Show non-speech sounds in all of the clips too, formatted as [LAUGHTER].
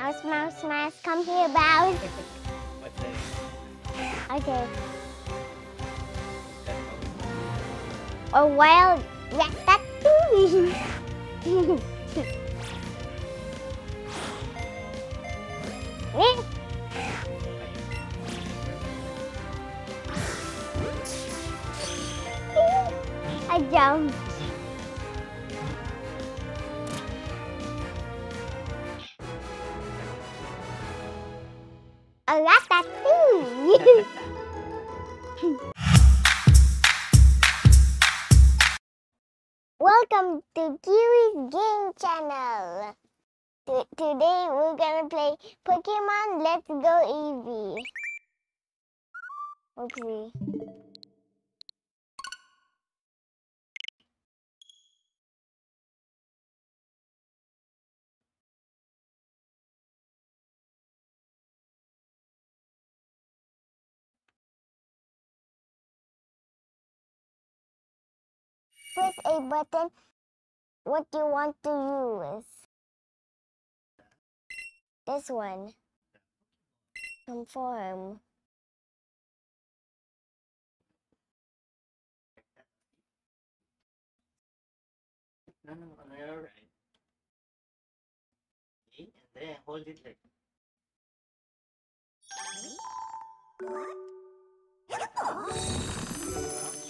Mouse, mouse, mouse, come here, Bow. What's that? Okay. A wild ratatouille. Eh, [LAUGHS] I jumped. Welcome to Kiwi's Game Channel. T- today we're gonna play Pokemon Let's Go Eevee. Oopsie. Press a button what do you want to use. This one. Conform. No, no, no, you're right. Okay, and then hold it like Don't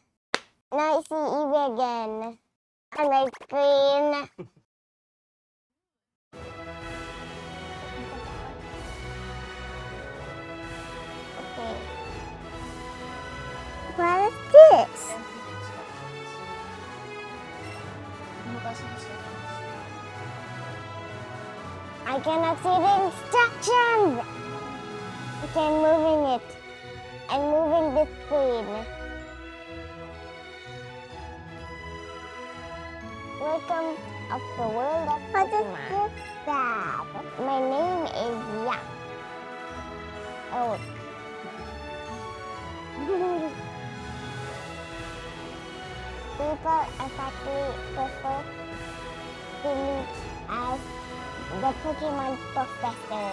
Now I see Eevee again on my screen. Okay. What is this? I cannot see the instructions. Okay, I'm moving it. I'm moving the screen. Welcome of the world of Pokemon. that? My name is Yak. Oh. [LAUGHS] People effectively prefer to meet as the Pokemon Professor.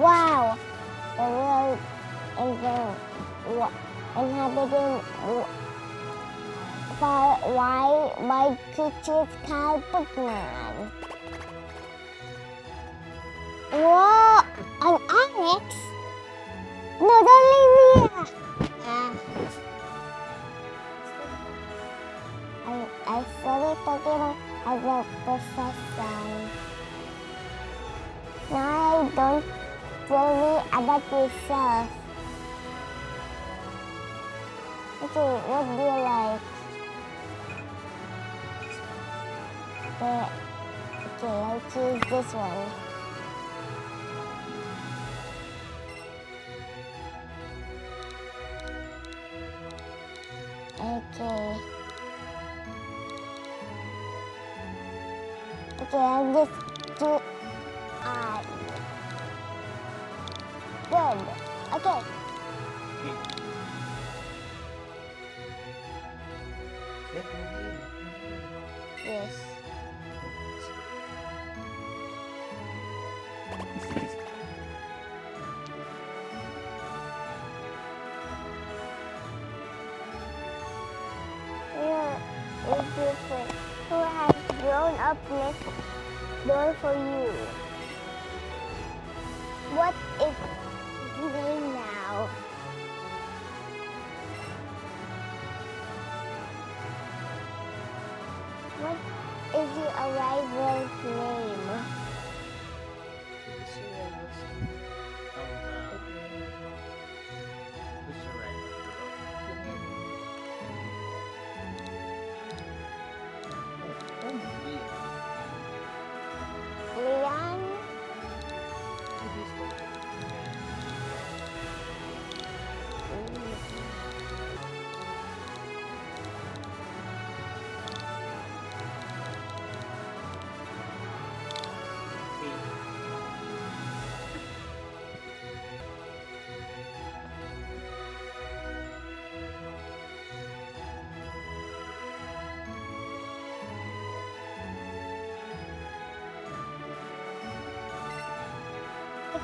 Wow! The world is inhabiting why by creatures called Pokemon. Whoa! An Onix? No, don't leave me here! Ah. I, I as a professor. Now don't tell me about yourself. Okay, what do you like? Okay, okay, I'll choose this one. Okay. Okay, I'll just door for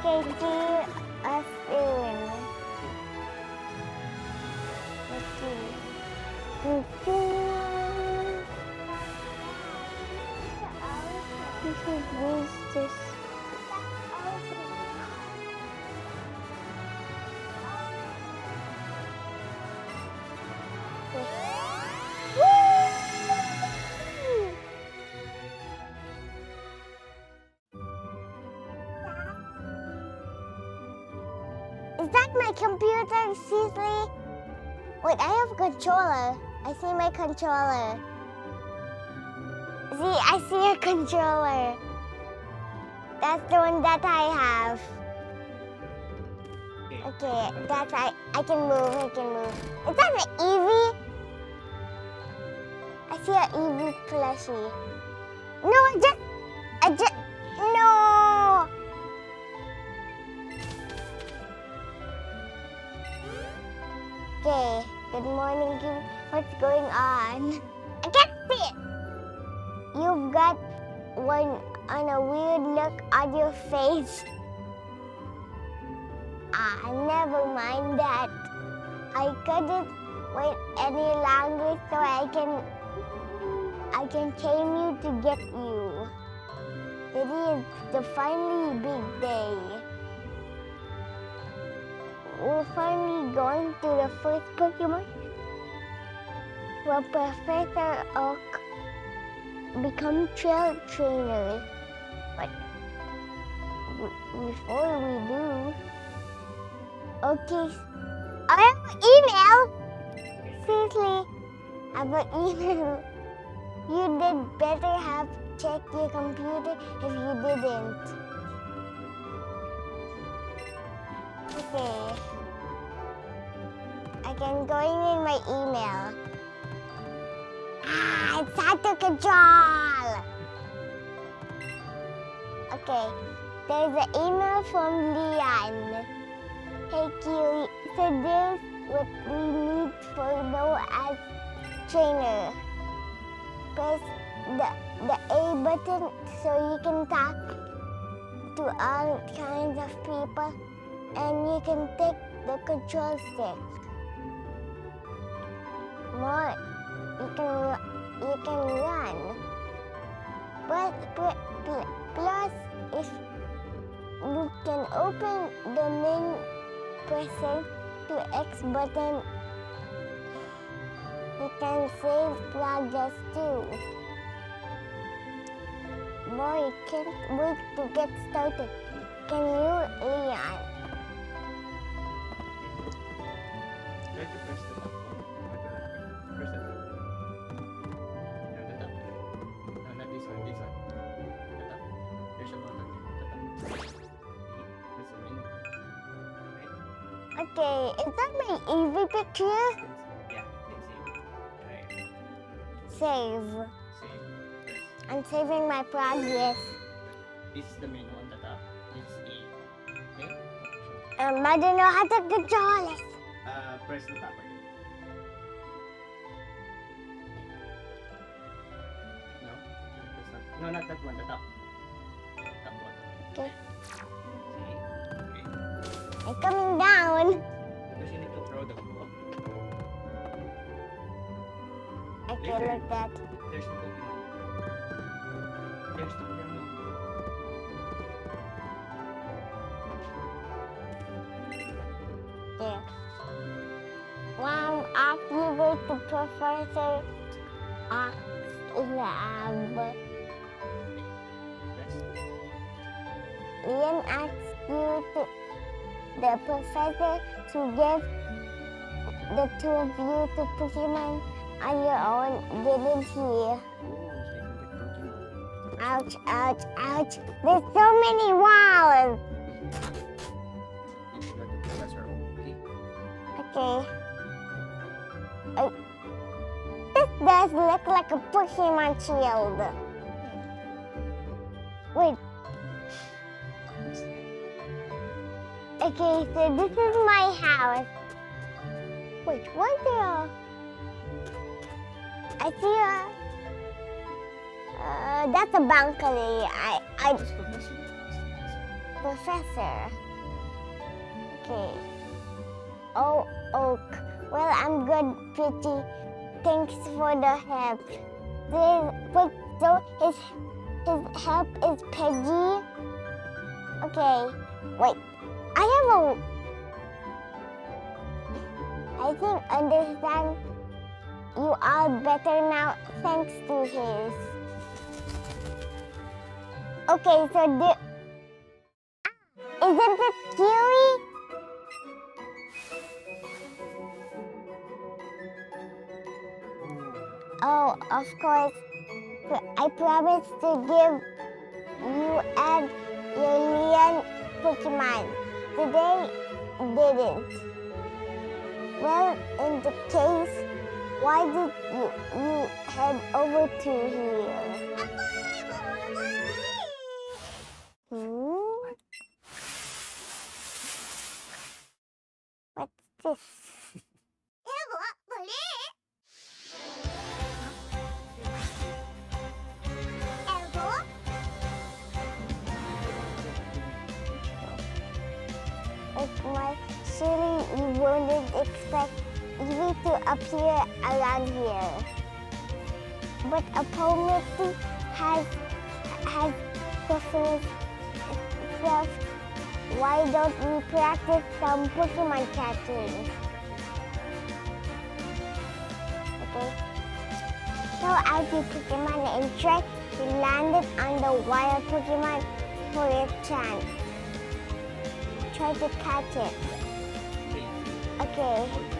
Okay, see us soon. Let's see. Use this. Computer, Cecily? Wait, I have a controller. I see my controller. See, I see a controller. That's the one that I have. Okay. That's I. I can move. I can move. Is that an Eevee? I see an Eevee plushie. Mind that. I couldn't wait any longer so I can I can tame you to get you. Today is the finally big day. We're finally going to the first Pokemon where Professor Oak become trail trainers. But before we do, okay, I have an email. Seriously, I have an email. [LAUGHS] You did better have checked your computer if you didn't. Okay. I can go in in my email. Ah, it's hard to control. Okay, there's an email from Leon. Hey so this what we need for no as trainer. Press the the A button so you can talk to all kinds of people and you can take the control stick. More, you can you can run. But pl- pl- plus, if you can open the main pressing to X button, you can save progress too. Boy, can't wait to get started. Can you, Leon? Okay, is that my Eevee picture? Yeah, save. Right. Save. Save. I'm saving my progress. This is the main one, the top. This is E. Okay? Um, I don't know how to control it. Uh, press the top again. No? No, not that one. The top. Top one. Okay. I'm coming down. Because you need to throw the ball. Okay, look that. There's the Pokemon. There's the Pokemon. There. After you go to Professor Oak's lab, Ian asks you to, the professor to give the two of you to Pokemon on your own, didn't he? Oh. Ouch, ouch, ouch. There's so many walls. Okay. Uh, this does look like a Pokemon shield. Okay, so this is my house. Wait, why there. I see a... Uh, that's a balcony. I, I, professor. Okay. Oh, Oak. Well, I'm good, Pretty. Thanks for the help. But so his his help is Peggy. Okay. Wait. I have a. I think understand you are better now thanks to his. Okay, so the. Ah, isn't it Kiwi? Oh, of course. I promise to give you and your Leon Pokemon. Today, didn't. Well, in the case, why did you, you head over to here? Hmm? What's this? Expect Eevee to appear around here. But apparently has has prefers itself. Why don't we practice some Pokemon catching? Okay. So as you Pokemon and try to land it on the wild Pokemon for a chance. Try to catch it. Okay.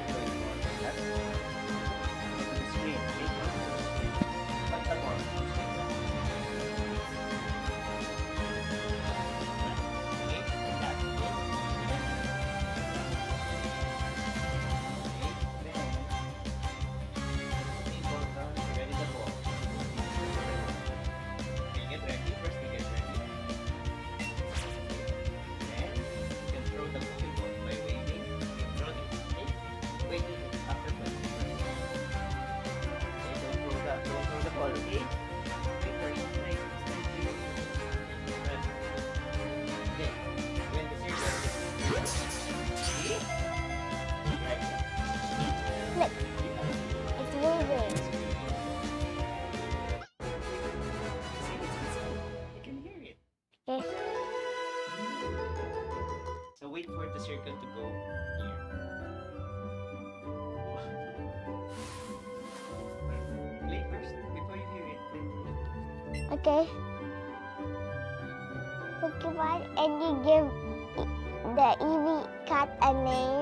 Look, it's moving. You can hear it. Okay. So wait for the circle to go here. Play first before you hear it. Okay. Pokemon, and you give the Eevee cat a name.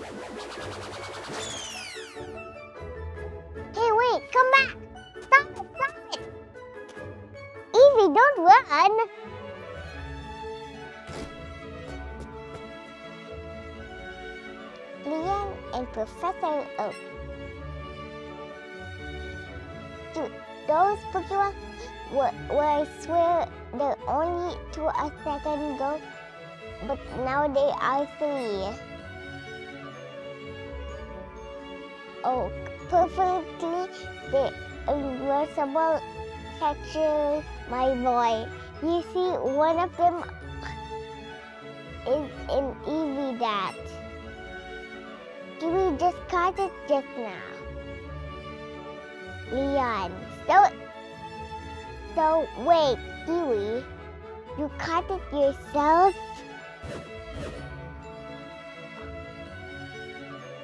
Hey, wait! Come back! Stop it! Stop it! Eevee, don't run! Leon and Professor Oak. Dude, those Pokemon were, were I swear they're only two a second ago, but now they are three. Oh, perfectly the reversible catcher, my boy. You see, one of them is an Eevee that. Kiwi just caught it just now. Leon. So, so wait, Kiwi, you caught it yourself?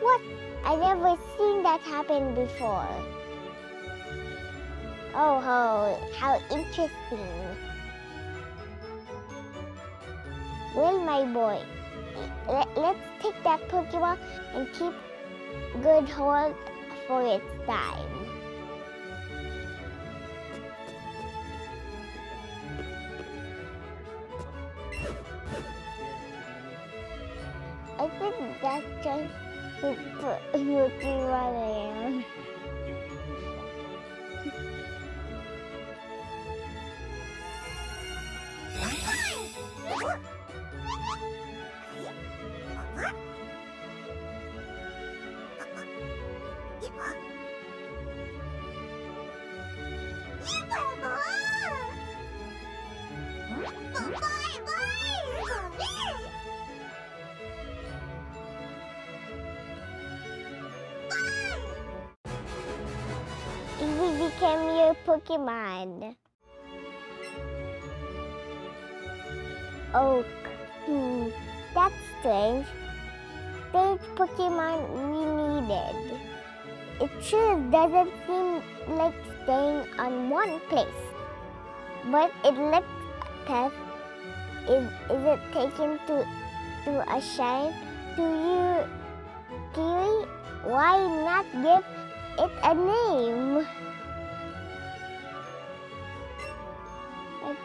What? I never seen that happen before. Oh ho, how interesting. Well, my boy, let, let's take that Pokemon and keep good hold for its time. Pokemon. Pokemon. Oak. Hmm, that's strange. Strange Pokemon we needed. It sure doesn't seem like staying on one place. But it looks tough. Is, is it taken to, to a shine? Do you, Kiwi? Why not give it a name?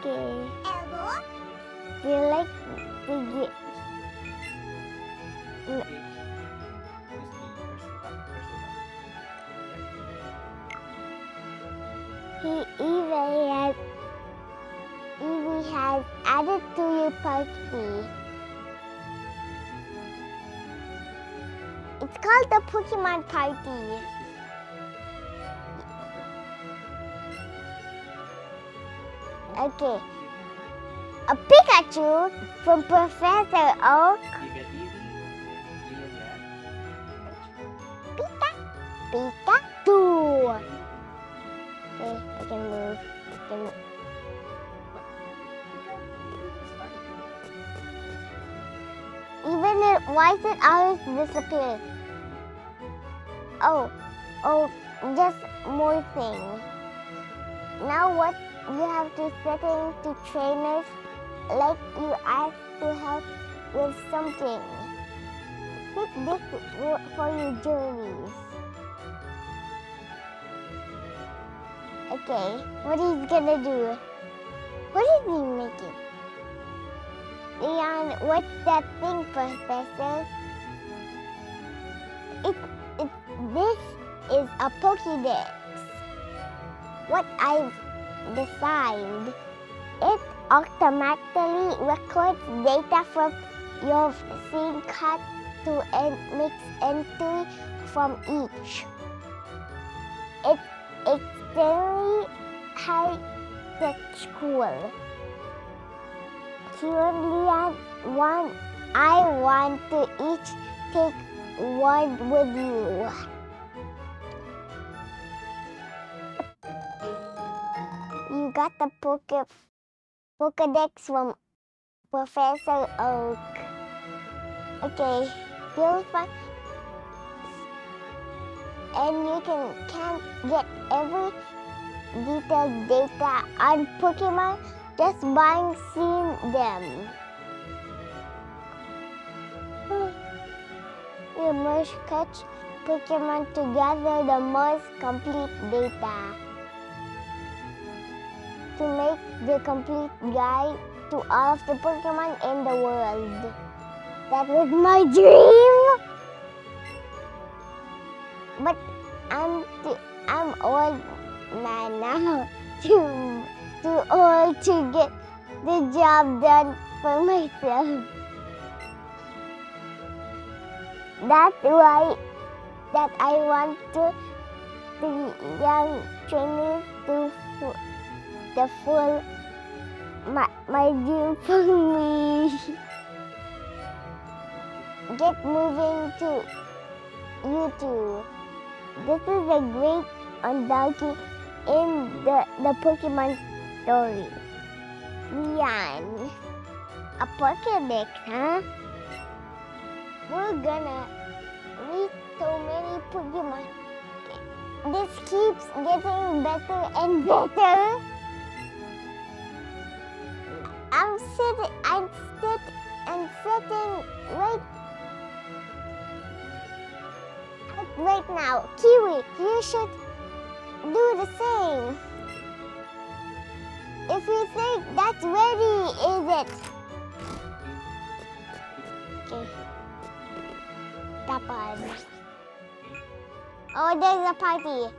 Okay. Elbow. Do you like get. The first top, he even has Eevee has added to your party. It's called the Pokemon Party. Okay. A Pikachu from Professor Oak. You get Eevee, Leon Pika. Pikachu. Okay, I can move. I can move. Even it, why is it always disappear? Oh, oh, just more thing. Now what you have to setting to trainers like you ask to help with something. Pick this for your journeys. Okay, what he's gonna do? What is he making? Leon, what's that thing, Professor? It, it, this is a Pokédex. What I've designed. It automatically records data from your scene cut to and makes entry from each. It's extremely high tech cool. Currently, one I want to each take one with you. Got the Poke, Pokedex from Professor Oak. Okay, you'll find, and you can can get every detailed data on Pokemon just by seeing them. [GASPS] You must catch Pokemon to gather the most complete data. To make the complete guide to all of the Pokemon in the world. That was my dream! But I'm I'm old man now. [LAUGHS] Too too old to get the job done for myself. That's why that I want to the young trainees to the full my, my dream for me. Get moving to you two. This is a great undonkey in the, the Pokemon story. Leon. A Pokedex, huh? We're gonna meet so many Pokemon. This keeps getting better and better. I'm sitting, I'm sit and sitting right, right now. Kiwi, you should do the same. If you think that's ready, is it? Okay. That one. Oh, there's a party.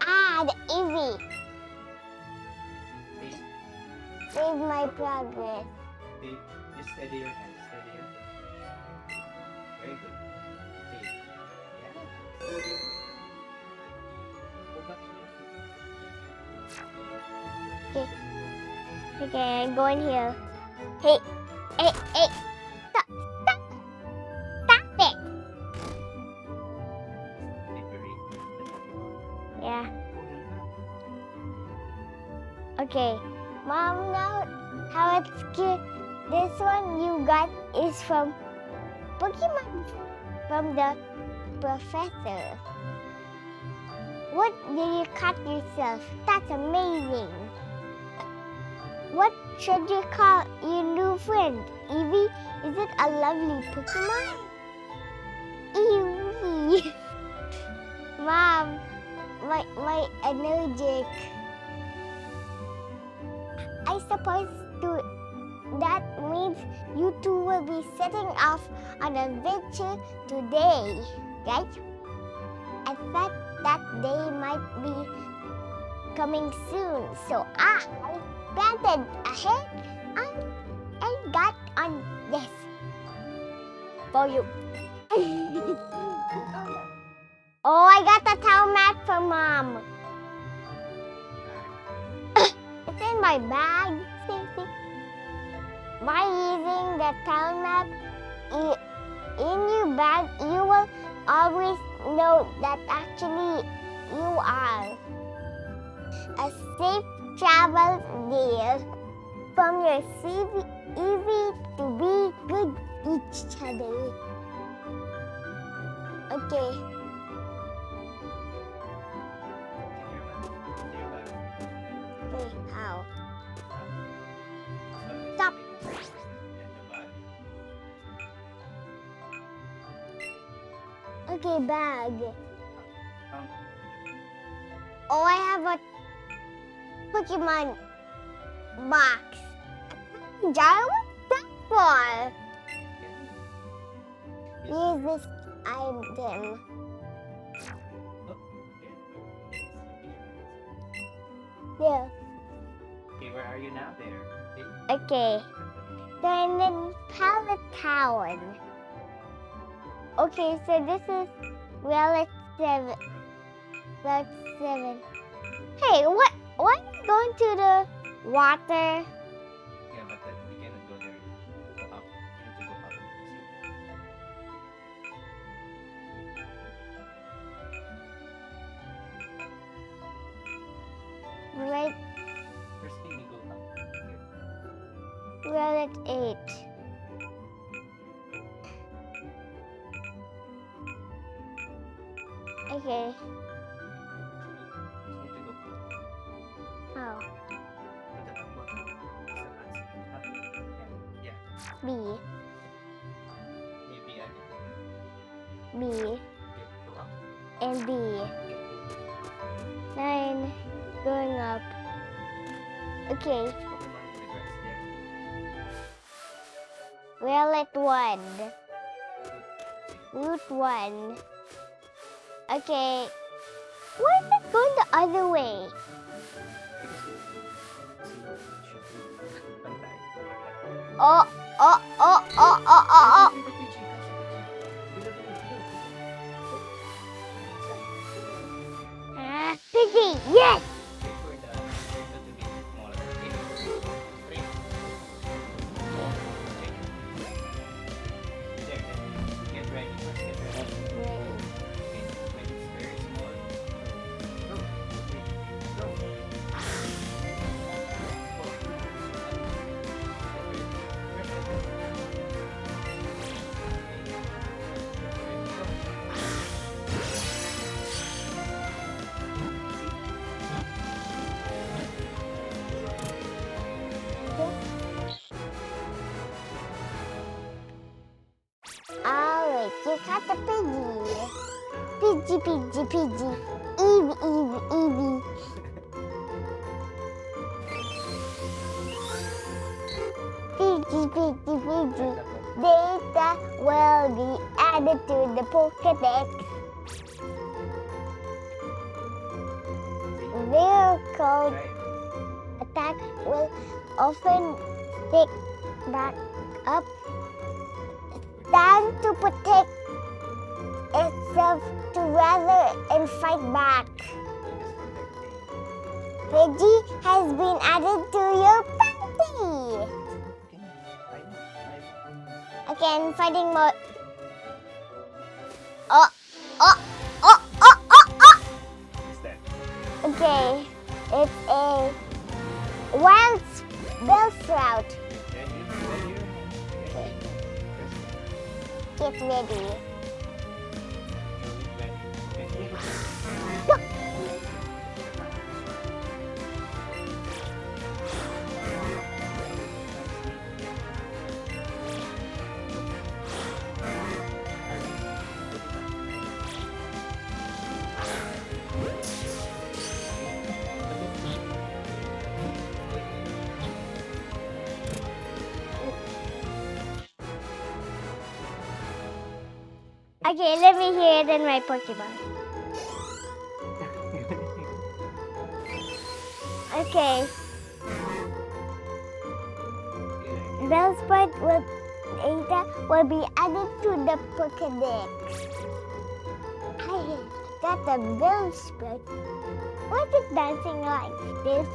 Ah, the Eevee. Save my progress. please, just steady your hand, steady your hand. Very good. Okay. Yeah. Go back. Okay, go in here. Hey, hey, hey. From Pokemon from the professor. What did you cut yourself? That's amazing. What should you call your new friend? Eevee? Is it a lovely Pokemon? Eevee. [LAUGHS] Mom, my, my allergic. I suppose that means you two will be setting off on an adventure today, right? I thought that day might be coming soon, so I planted ahead and, and got on this for you. [LAUGHS] oh, I got the towel mat from mom. [COUGHS] It's in my bag. See, see. By using the towel map in your bag, you will always know that actually you are a safe travel there from your CV, EV to be good each other. Okay. Okay, how? Okay, bag. Oh, I have a Pokemon box. Jar, what's that for? Use this item. Yeah. Okay, where are you now there? Okay. Then the pallet town. Okay, so this is. Relic seven. Hey, what? Why are you going to the water? 9B. 9 going up. Okay. Well, it 1. Route 1. Okay. Why is it going the other way? Oh, oh. Again, Okay, let me hear it in my Pokemon. Okay, Bellsprout will data will be added to the Pokedex. I got the Bellsprout. Why is dancing like this?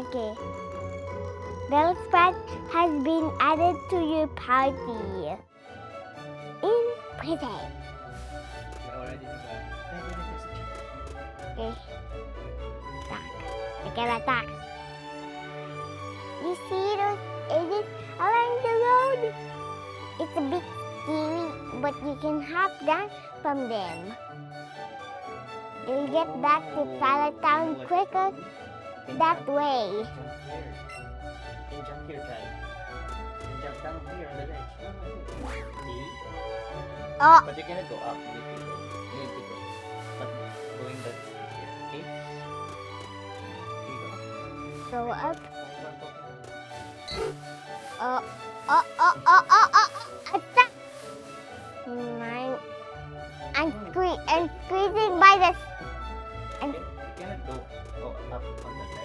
Okay. Bellsprout has been added to your party. In present. Okay. Okay, attack. You see those edges along the road? It's a bit scary, but you can hop down from them. You'll get back to Pallet Town quicker that way. Jump here. Jump here, Kai. You can jump down here on the ledge. See? Oh, But you cannot go up. You need to go. You need to go. But going back here. Okay? Go. go up. Uh, uh, uh, going back, Pokemon. Oh, oh, oh, oh, oh, oh, oh, attack! Mine. I'm, sque- I'm squeezing by the. Okay? You cannot go, go up on the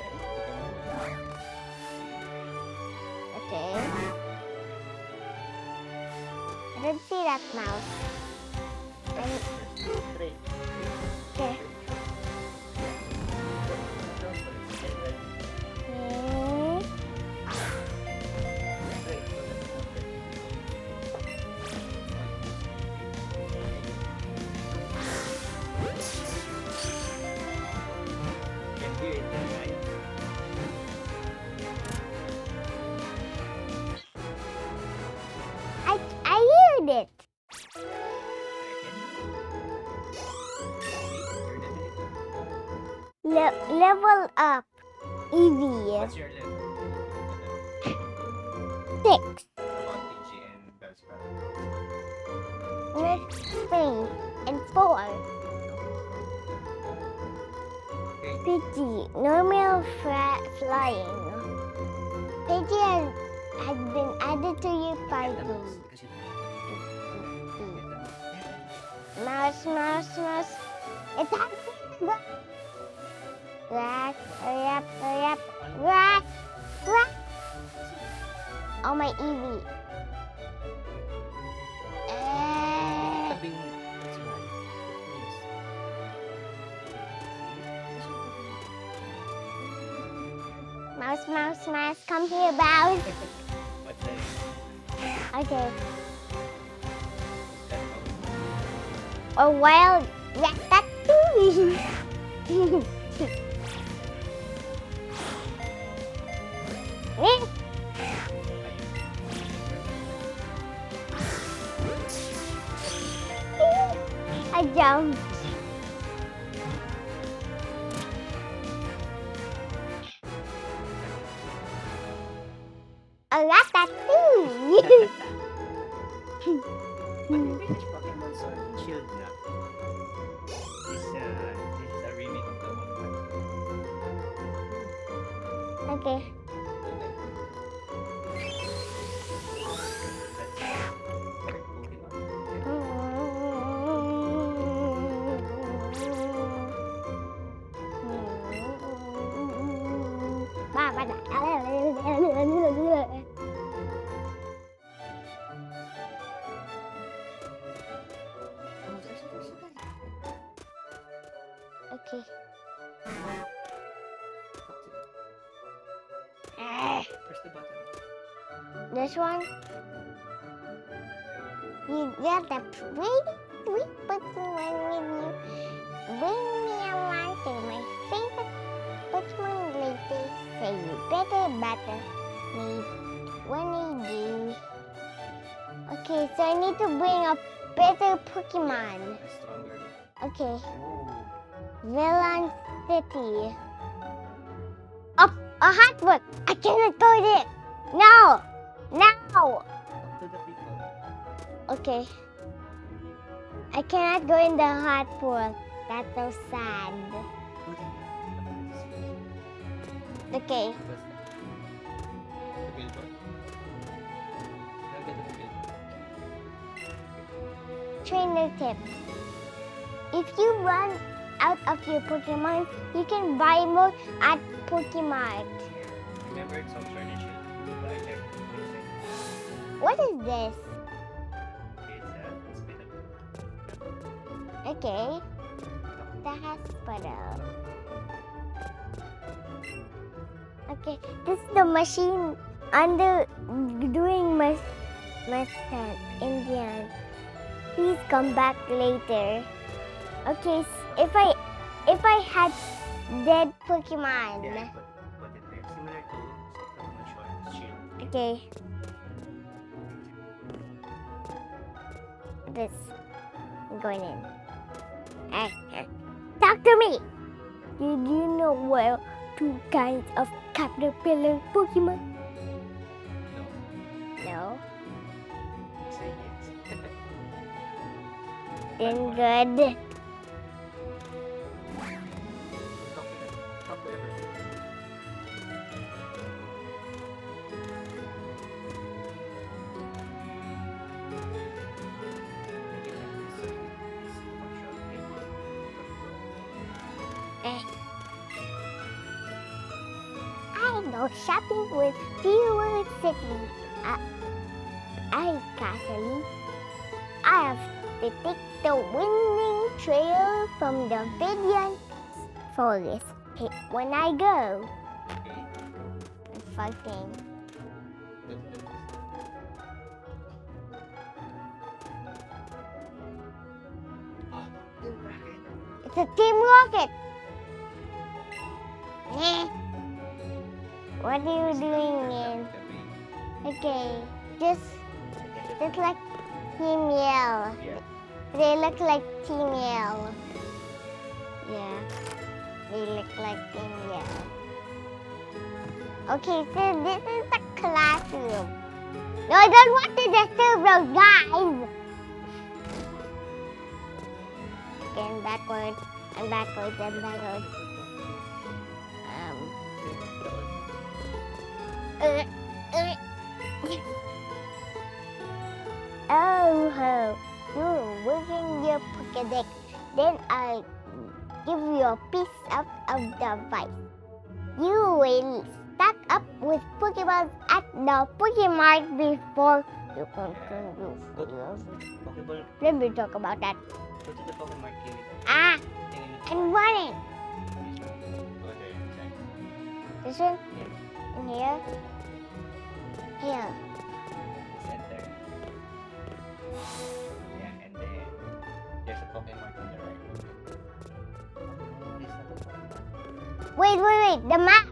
that mouse. Okay. Mouse. Come here, Bows. What's that? Okay. A wild ratatouille. Eh, I jumped. [LAUGHS] A. But you finished Pokemon Sword and Shield. This, uh, this is a remake of the one. okay. this one. You got the pretty sweet Pokemon with you. Bring me along to my favorite Pokemon lady. Say you better, better. Me when you do. Okay, so I need to bring a better Pokemon. Okay. Viridian City. Oh, a hot one. I cannot go there. No no. Up to the people. Okay. I cannot go in the hot pool. That's so sad. Okay. What's that? The billboard. Look at the billboard. Trainer tip. If you run out of your Pokemon, you can buy more at Pokemart. Remember it's on furniture. Buy there. What is this? It's a spinner. Okay. The hospital. Okay, this is the machine under doing my my stand, Indian. Please come back later. Okay, if I if I had dead Pokemon. Yeah, Okay. This I'm going in. Eh, eh. Talk to me. Did you know well two kinds of caterpillar Pokemon? No. No. Then [LAUGHS] good. With Fewer City. Uh, I Castle. I have to take the winning trail from the Viridian Forest when I go. Fucking. It's a Team Rocket. Eh. What are you doing in? Okay, just just like Team Yell. They look like Team Yell. Yeah, they look like Team Yell. Okay, so this is the classroom. No, I don't want to disturb those guys. Okay, I'm backwards. I'm backwards. I'm backwards. Oh, ho. You're working your Pokedex. Then I'll give you a piece of, of the vice. You will stack up with Pokemon at the Pokemart before you do Go yours. Let me talk about that. Go to the Pokemon Kill. Ah. I'm running. There. This one? Yeah. In here? Here. Center. Yeah, and then there's a Pokemon on the right. It's not a Pokemon. Wait, wait, wait. The map.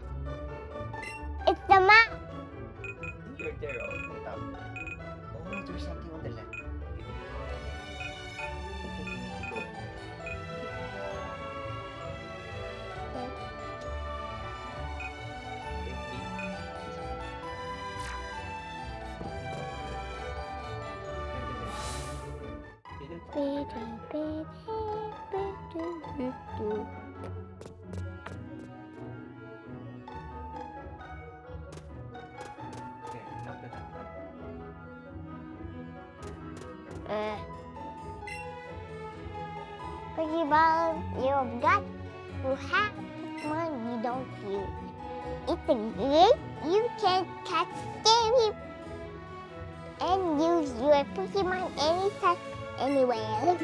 It's the map. Uh, Pokeball, you've got to have you don't you? It's a great you can catch scary and use your Pokemon anytime, anywhere.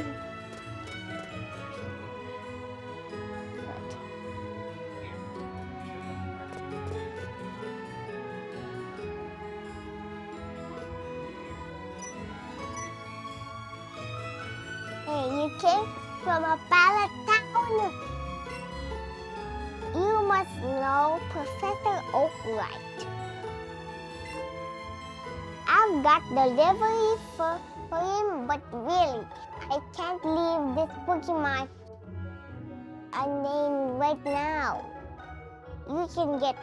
Pokemon unnamed right now. You can get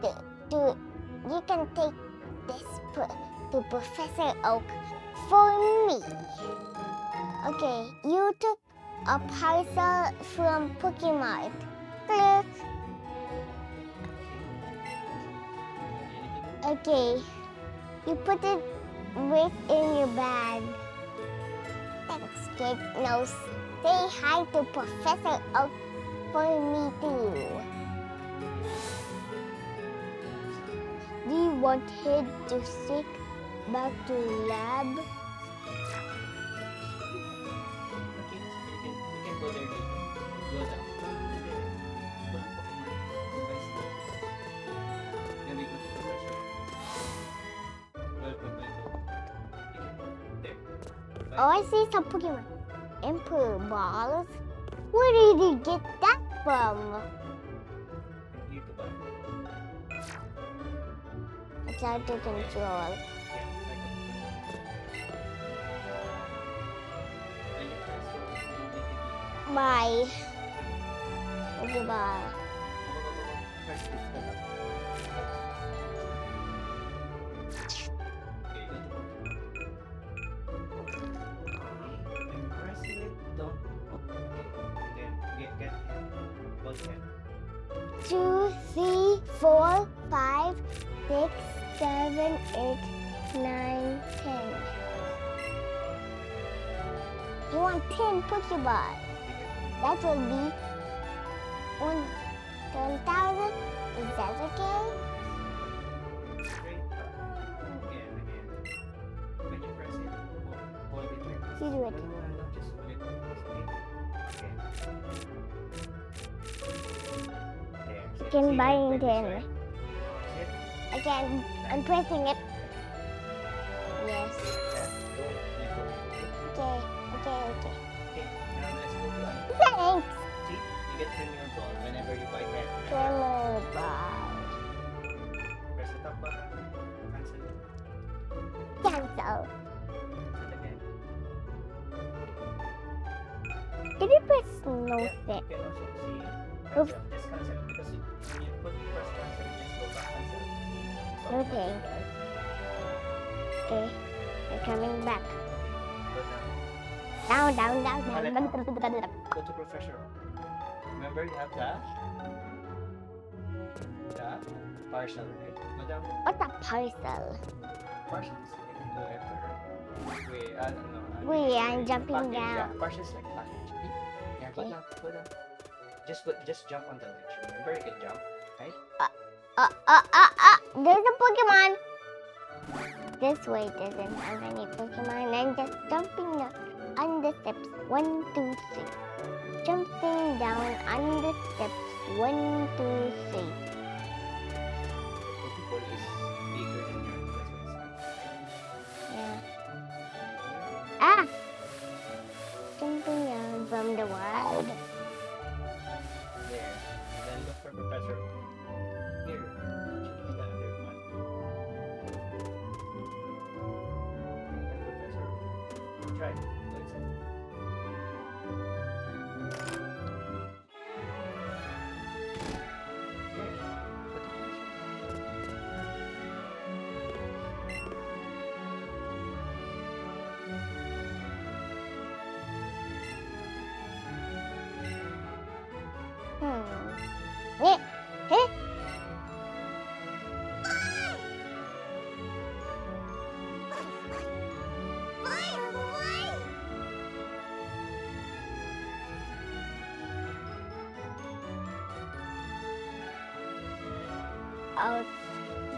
the, to, you can take this to Professor Oak for me. Okay, you took a parcel from Pokemon. Click. Okay, you put it right in your bag. Thanks, kid. Now say hi to Professor Oak for me too. Do you want him to stick back to lab? You can, go there. Oh, I see some Pokemon. Premier balls? Where did you get that from? Buy. It's hard to control. Yeah, second. Then you press it, you make it Bye. Okay, bye. 8, nine, ten. You want 10 Pokeball. That will be one ten thousand. Is that okay? You do it. I can buy in 10. I can I'm pressing it. Yes. Yeah, go, you go, you go. Okay. Okay. Okay. Okay, now let's go to ano. Thanks. See, you get Premier Ball whenever you buy ball. Press the top button, cancel it, Cancel. cancel. Did you press no Yeah, set? you can also see, Oops. So, Okay. They're coming back. Down. Down, down, down. Go to professional. Remember you have the the partial, right? Go down. What's a parcel? Partial is like go after. Wait, I don't know. Wait, I'm jumping package, down. Yeah, partial is like package. Okay? Yeah, go Okay. down, go down. Just put, just jump on the ledge. Remember you can jump, right? Uh, uh, uh, uh. There's a Pokemon. This way doesn't have any Pokemon. I'm just jumping down on the steps. One, two, three. Jumping down on the steps. One, two, three.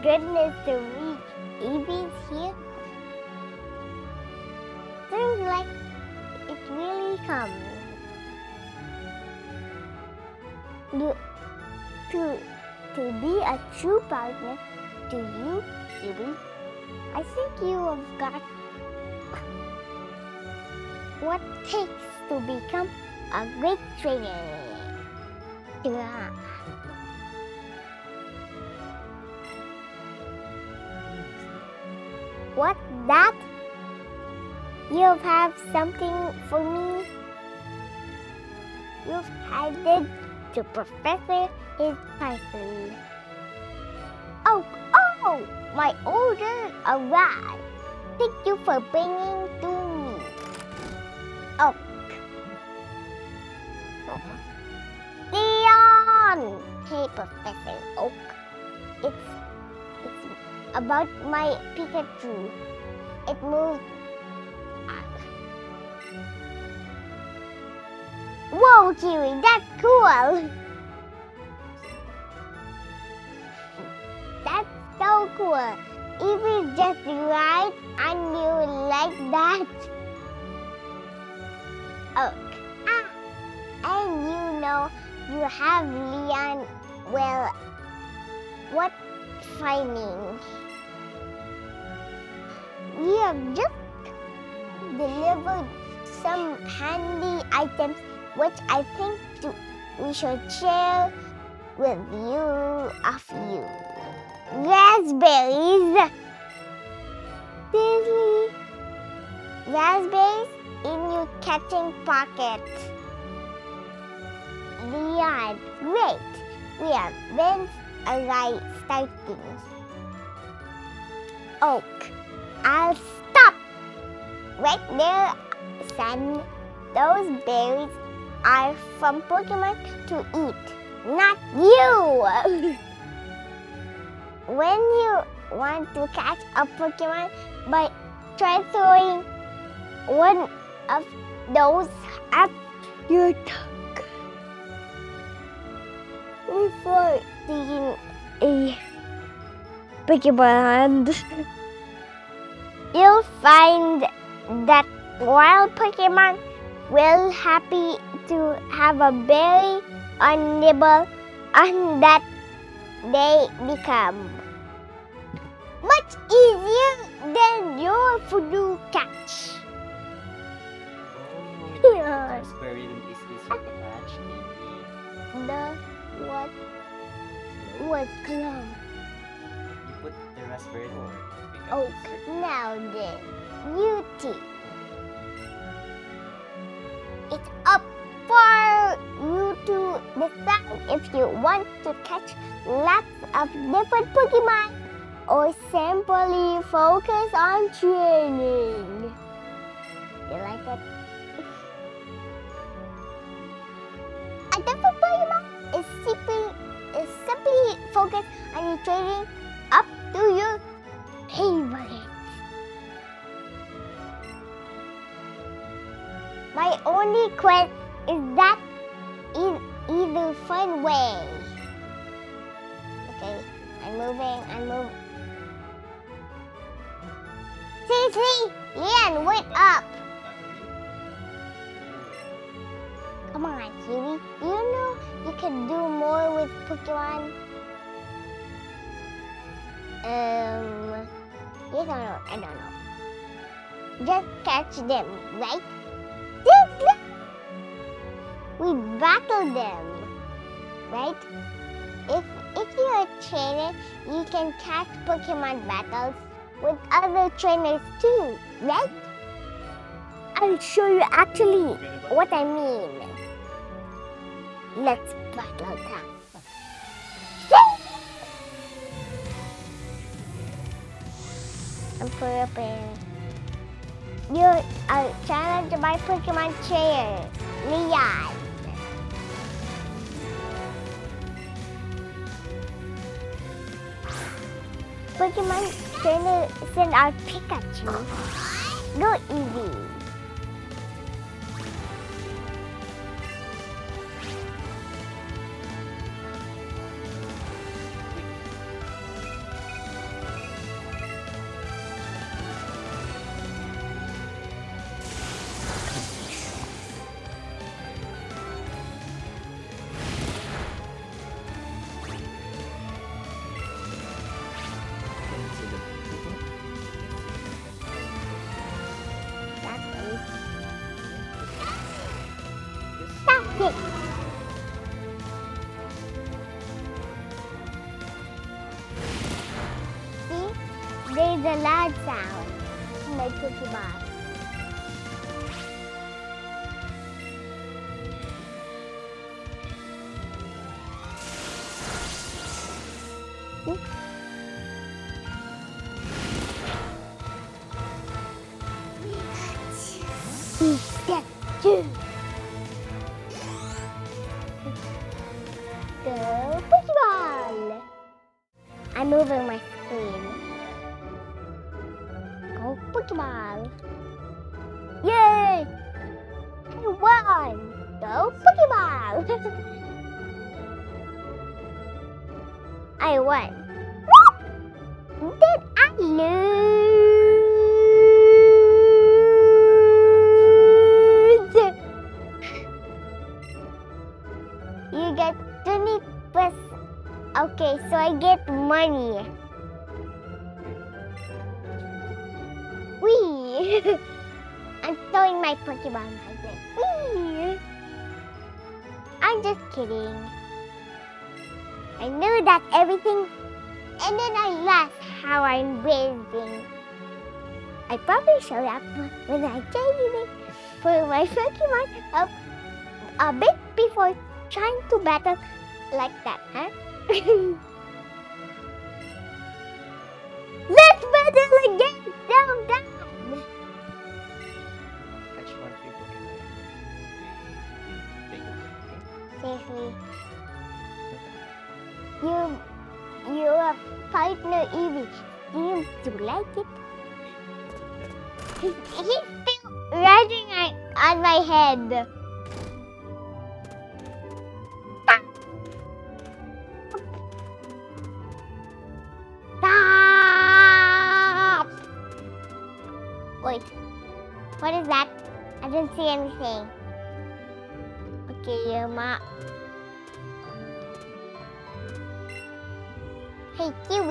Goodness, the reach. Eevee's here. Seems like it really comes. Do, to, to be a true partner to you, Eevee, I think you have got what takes to become a great trainer. chưa You have something for me? You've handed to Professor his parcel. Oh, oh! My order arrived. Thank you for bringing to me. Oh. Leon! Hey, Professor Oak. It's, it's about my Pikachu. It moved. Whoa, Kiwi, that's cool! That's so cool. If it's just right and you like that. Oh, ah, and you know you have Leon. Well, what finding? We have just delivered some handy items which I think we should share with you of you. Raspberries. Seriously? Raspberries in your catching pocket. Leon, great. We have been alright starting. Oak, I'll stop. Right there, son. Those berries are from Pokemon to eat, not you. [LAUGHS] when you want to catch a Pokemon by try throwing one of those at your tongue before taking a Pokemon. You'll find that wild Pokemon will happy to have a berry or nibble on that they become much easier than your voodoo catch. Oh, Yeah. is easy to catch. The what was close. you put the raspberry or Oh, now then, you two. It's up for you to decide if you want to catch lots of different Pokemon or simply focus on training. You like it? A different Pokemon is simply, is simply focused on your training up to your favorite. My only quest is that in either fun way. Okay, I'm moving, I'm moving. See, Leon, wait up. Come on, Kiwi. You know you can do more with Pokemon? Um, you don't know. I don't know. Just catch them, right? Look. We battle them, right? If if you're a trainer, you can catch Pokemon battles with other trainers too, right? I'll show you actually what I mean. Let's battle them. I'm prepared. You're challenged by Pokemon trainer, Leon. Pokemon trainer send out Pikachu. Go easy. I won. Did I lose? You get 20 plus. Okay, so I get money. Wee! [LAUGHS] I'm throwing my Pokemon. Wee! I'm just kidding. I knew that everything, and then I lost how I'm raising. I probably showed up when I training for my Pokemon up a bit before trying to battle like that, huh? [LAUGHS] Let's battle again! Down, down! Seems to. He's still riding on, on my head. Stop! Wait, what is that? I didn't see anything. Okay, your ma. Hey, Kiwi.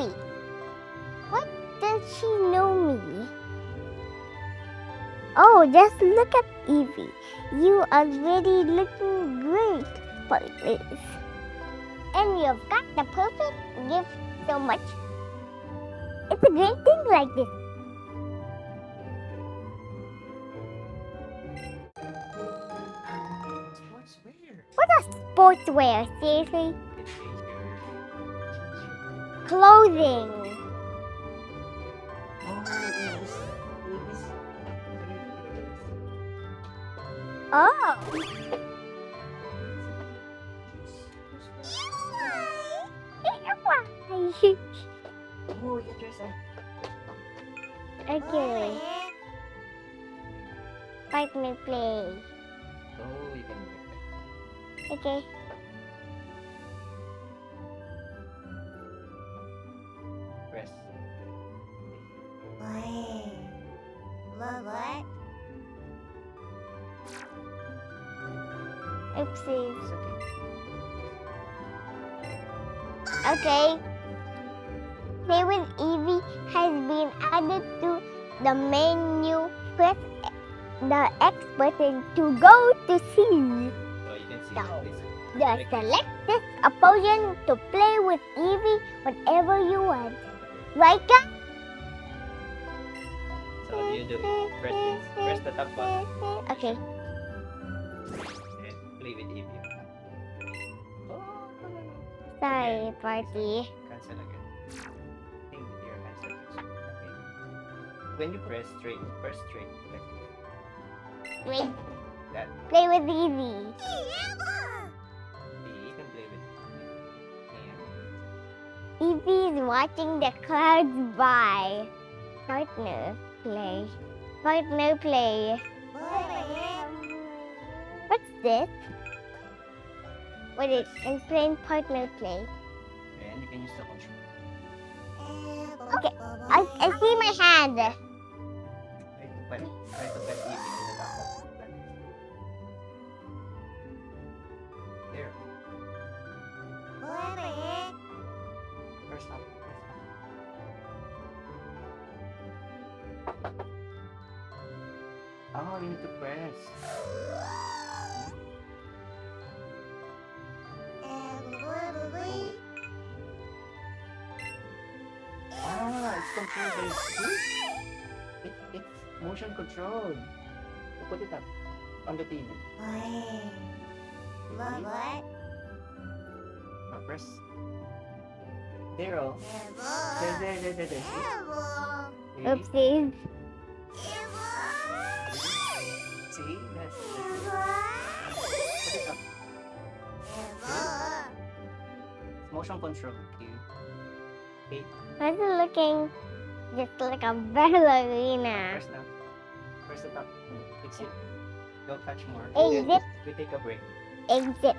Just look at Eevee. You are really looking great for this. And you've got the perfect gift so much. It's a great thing like this. Sportswear. What a sportswear, seriously? Clothing. Oh. That. This. The select this option to play with Eevee whenever you want. Right, guys? So how do you do it? Press this. Press the top button. Okay. And play with Eevee. Oh. Sorry, party. Cancel again. Think with your hands like. Okay. When you press straight, press straight. Like Wait. that. Play with Eevee. Is watching the clouds by. Partner play. Partner play. What's this? What is in plain partner play? and you can use the control. Okay, I, I see my hand. Zero. There, there, there, there, there. See? Oopsies. See? That's it. Put it up. It's motion control. You. Okay. Why is it looking just like a ballerina? Press down. Press the top. Fix it. Don't touch more. Exit. We take a break. Exit.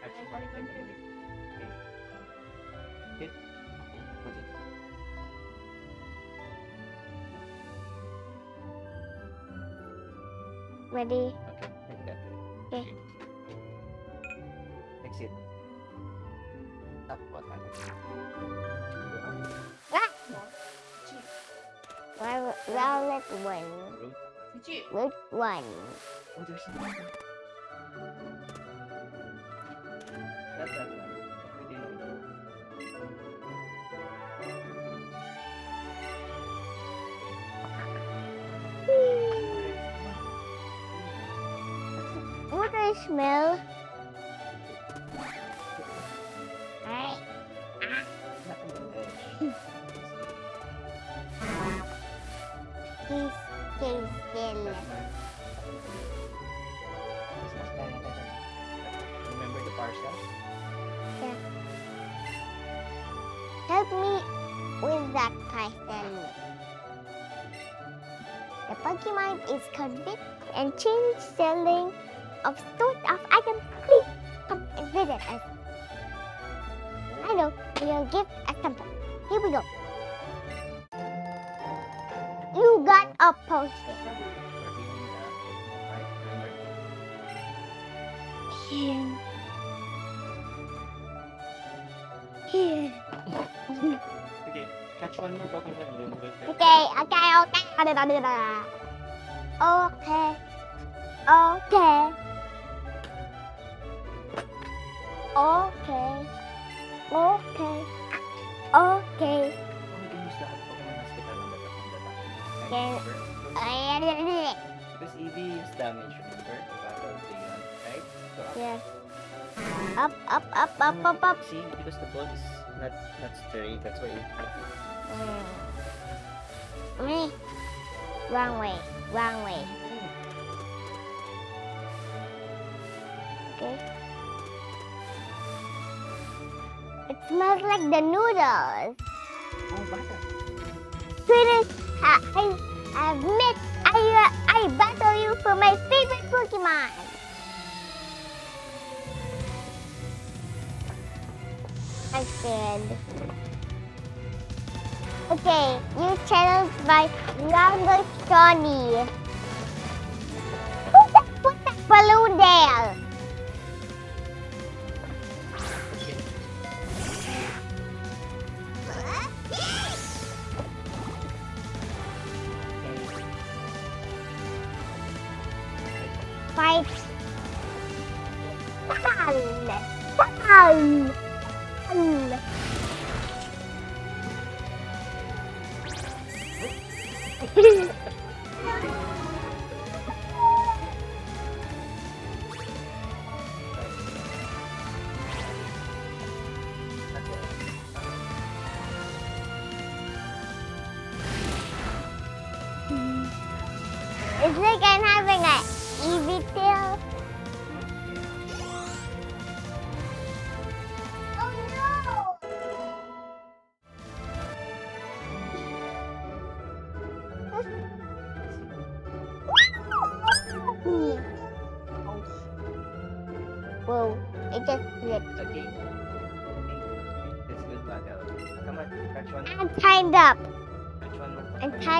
Touch Hit. Put. Ready? Okay. Like that. Okay. Exit. Tap button. Ah! Well, Violet one. Route. Route one. Oh, there's another. That's that one. Smell? Alright. Not on. He's he's still. Remember the parcel? Help me with that. The Pokemon is convinced and changed selling of sorts of items. Please come and visit us. I know, we'll give us something. Here we go. You got a potion. Here. Here. Okay, catch one more Pokemon and then we'll take- Okay, okay. Okay. See, because the ball is not not straight, that's why Mm. Me. Wrong way. Wrong way. Okay. It smells like the noodles. Oh. Sweetest, I, I admit I, uh, I battle you for my favorite Pokemon. I. Okay, you challenged by Johnny. Who the put that balloon there?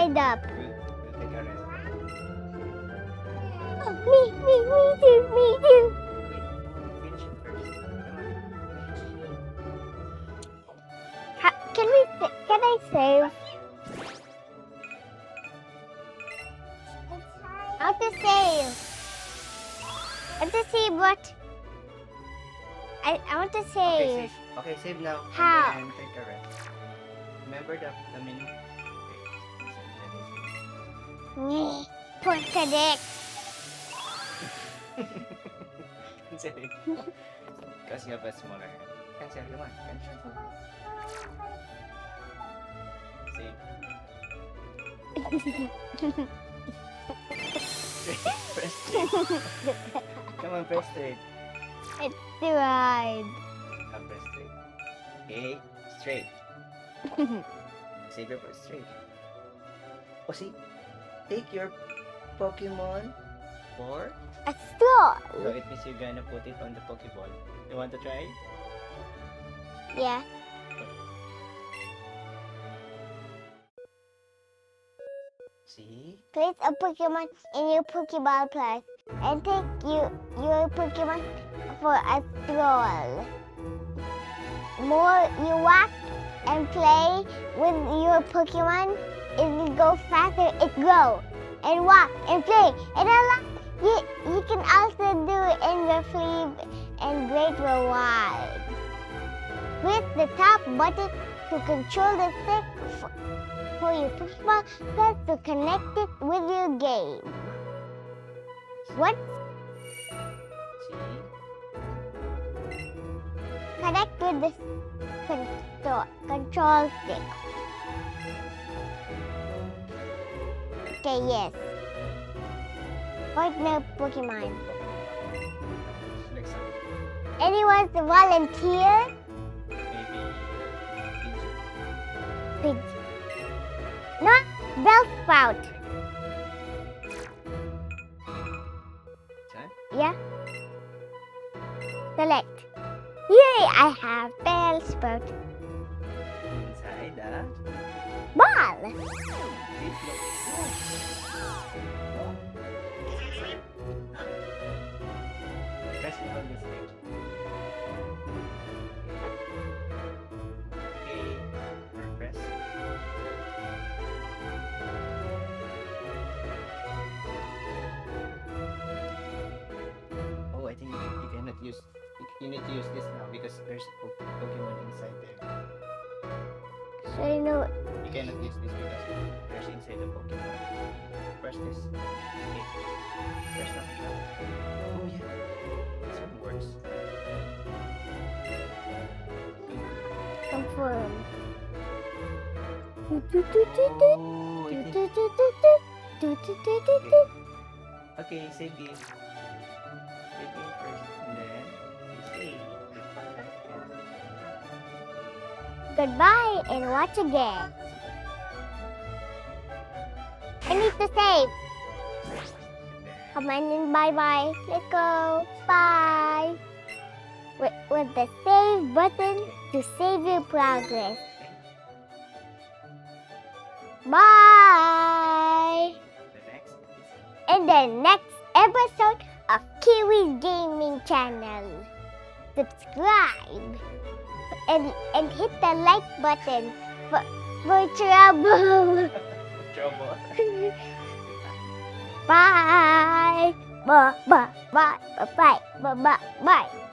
I'm Pokedex. Sorry. Because you have a smaller hand. Come on. Cancel. Save. press straight. Come on, press straight. It's the ride. Come, press straight. Okay, straight. Save your press straight. Oh, see? Take your Pokemon for... A straw. So it means you're gonna put it on the Pokeball. You want to try? Yeah. See? Place a Pokemon in your Pokeball play plus and take you, your Pokemon for a stroll. More you walk and play with your Pokemon, it will go faster, it grow. And walk and play and unlock. You, you can also do in the flea and great reward. Press the top button to control the stick for your Pokemon plus to connect it with your game. What? Connect with the control stick. Okay, yes. Partner Pokemon. Next time. Anyone to volunteer? Maybe... Pidge. No, Bellsprout. Saan? Yeah. Select. Yay, I have Bellsprout. Inside the... Ball. Wait, look. Press it on the stick. Okay. Press. Oh, I think you, cannot use. You, you need to use this now because there's po- Pokemon inside there. You know it. You cannot use this because there's inside the Pokemon. Press this. Okay. Press nothing. Oh yeah. This one works. Confirm. Oh, okay. okay, save game. Goodbye and watch again. I need to save. Come on and bye bye. Let's go. Bye. With, with the save button to save your progress. Bye. In the next episode of Kiwi's Gaming Channel. Subscribe and and hit the like button for, for trouble. [LAUGHS] trouble. bye. Bye. Bye. Bye. Bye. Bye. Bye. Bye.